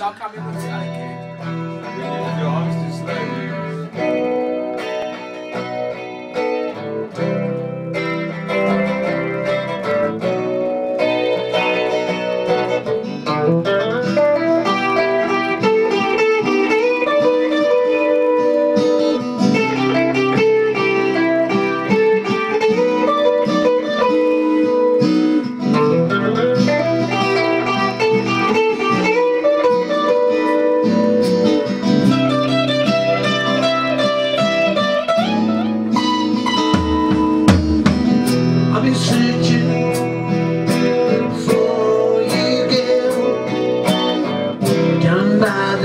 I'll come in with that